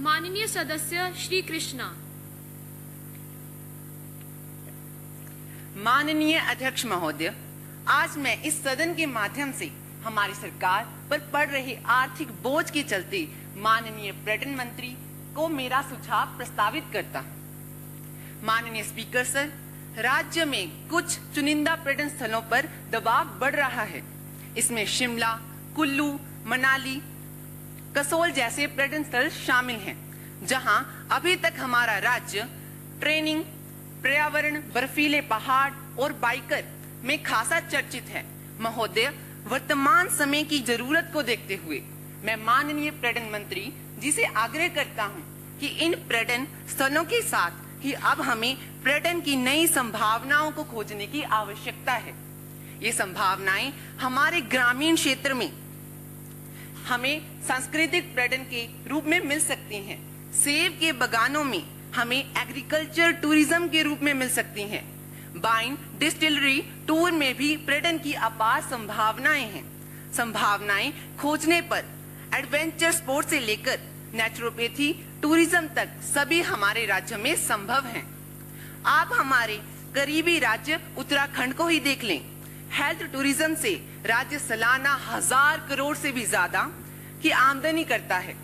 माननीय सदस्य श्री कृष्णा। माननीय अध्यक्ष महोदय, आज मैं इस सदन के माध्यम से हमारी सरकार पर पड़ रहे आर्थिक बोझ के चलते माननीय पर्यटन मंत्री को मेरा सुझाव प्रस्तावित करता माननीय स्पीकर सर, राज्य में कुछ चुनिंदा पर्यटन स्थलों पर दबाव बढ़ रहा है। इसमें शिमला, कुल्लू, मनाली कसोल जैसे पर्यटन स्थल शामिल हैं, जहाँ अभी तक हमारा राज्य ट्रेनिंग, पर्यावरण, बर्फीले पहाड़ और बाइकर में खासा चर्चित है। महोदय, वर्तमान समय की ज़रूरत को देखते हुए मैं माननीय पर्यटन मंत्री जी से आग्रह करता हूँ कि इन पर्यटन स्थलों के साथ ही अब हमें पर्यटन की नई संभावनाओं को खोजने की आवश्यकता है। ये संभावनाएँ हमारे ग्रामीण क्षेत्र में हमें सांस्कृतिक पर्यटन के रूप में मिल सकती हैं। सेब के बगानों में हमें एग्रीकल्चर टूरिज़्म के रूप में मिल सकती हैं। बाइन डिस्टिलरी टूर में भी पर्यटन की अपार संभावनाएँ हैं। संभावनाएँ खोजने पर एडवेंचर स्पोर्ट से लेकर नेचुरोपैथी टूरिज़्म तक सभी हमारे राज्य में संभव हैं। आप हमारे गरीबी राज्य उत्तराखंड को ही देख लें। हेल्थ टूरिज़्म से राज्य सालाना हज़ार करोड़ से भी ज़्यादा की आमदनी करता है।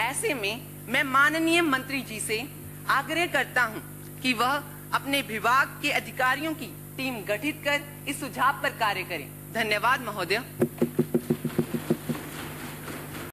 ऐसे में मैं माननीय मंत्री जी से आग्रह करता हूँ कि वह अपने विभाग के अधिकारियों की टीम गठित कर इस सुझाव पर कार्य करें। धन्यवाद महोदय।